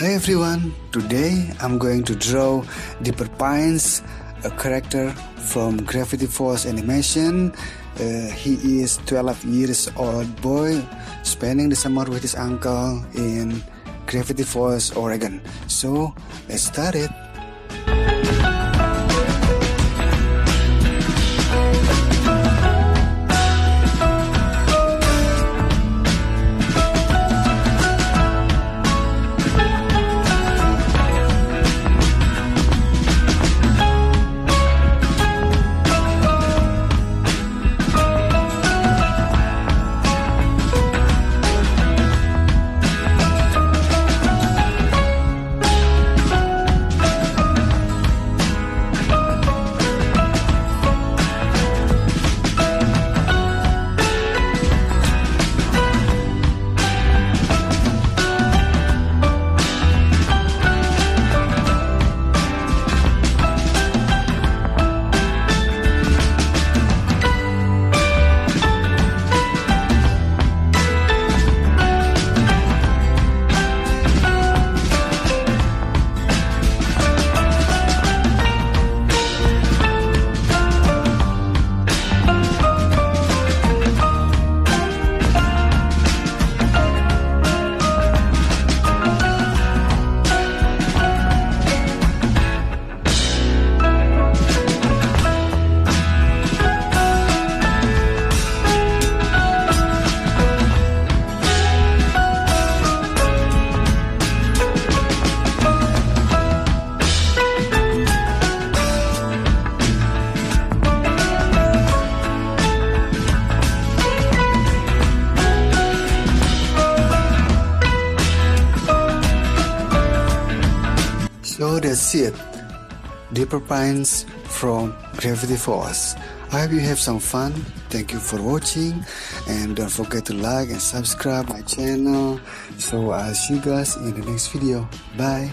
Hi everyone, today I'm going to draw Dipper Pines, a character from Gravity Falls animation. Uh, he is 12 years old boy spending the summer with his uncle in Gravity Falls, Oregon. So let's start it. So that's it. Dipper Pines from Gravity Falls. I hope you have some fun. Thank you for watching and don't forget to like and subscribe my channel. So I'll see you guys in the next video. Bye.